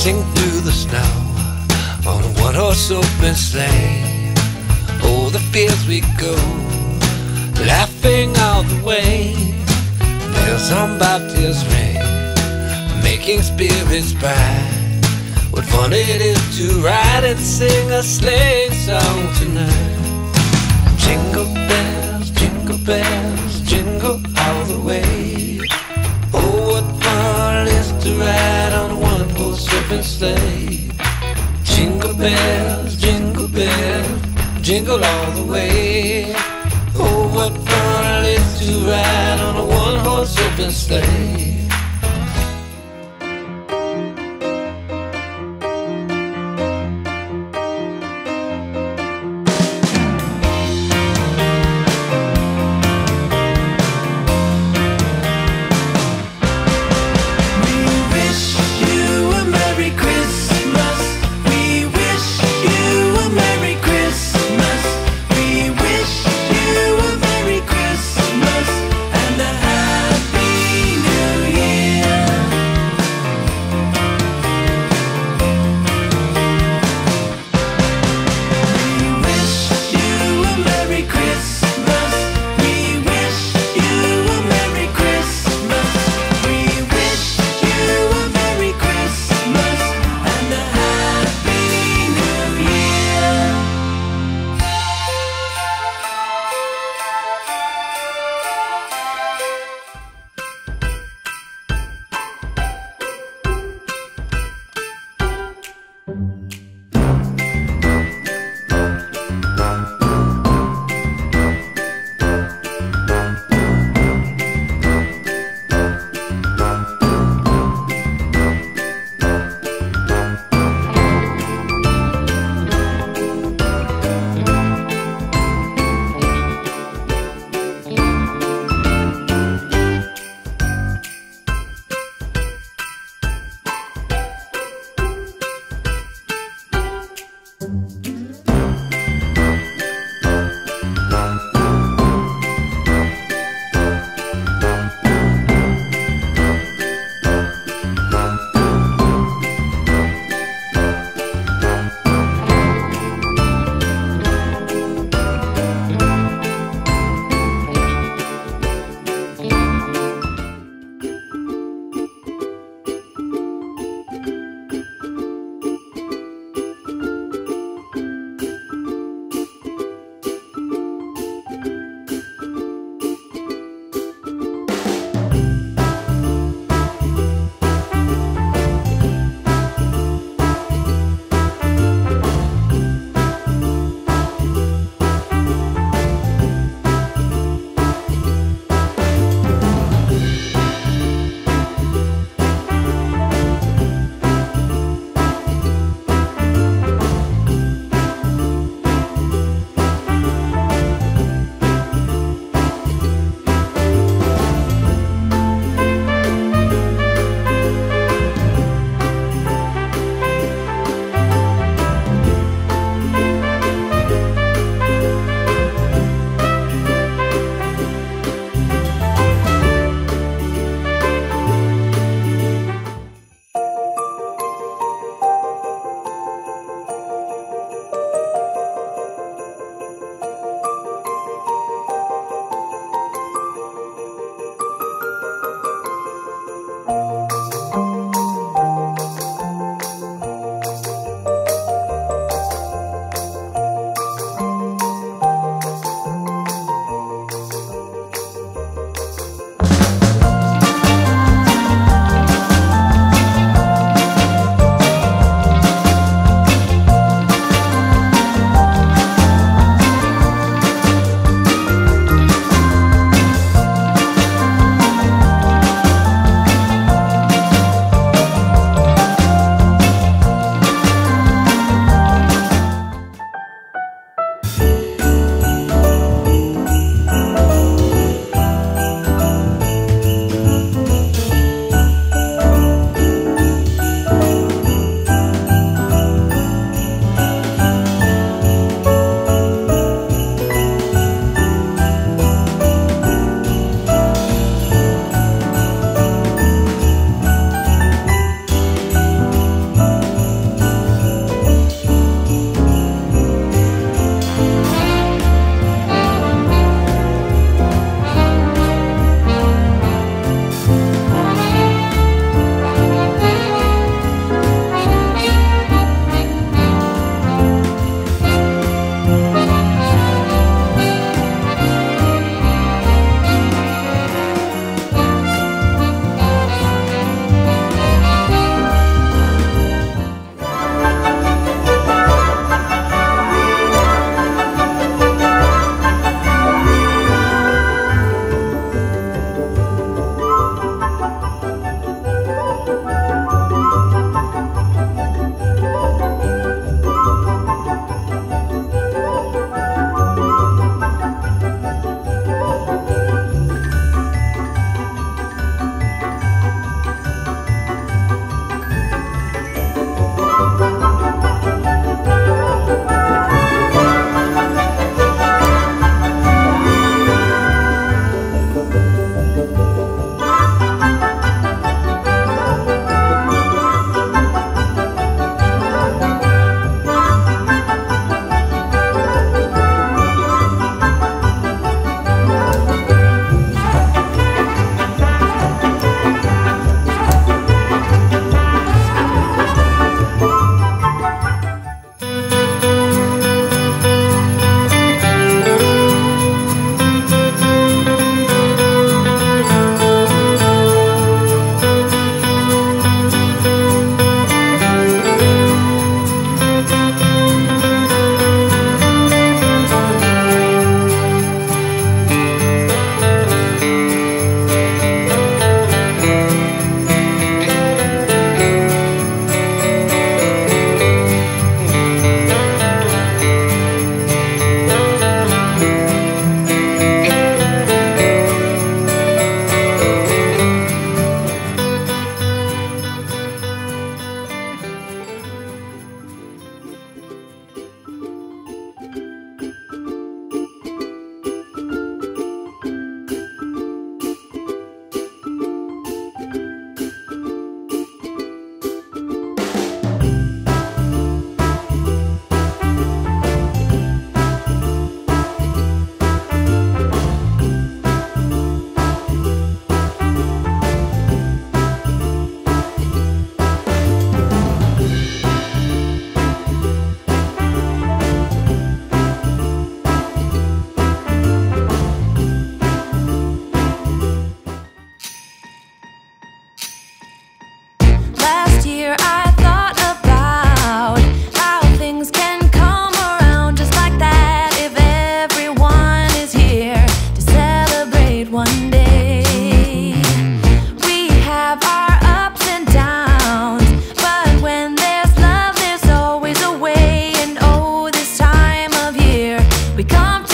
Sing through the snow on a one horse open sleigh. Oh, the fields we go, laughing all the way. Bells on bobtails ring, making spirits bright. What fun it is to ride and sing a sleigh song tonight. Jingle bells, jingle bells. Sleigh. Jingle bells, jingle bells, jingle all the way. Oh, what fun it is to ride on a one-horse open sleigh. We come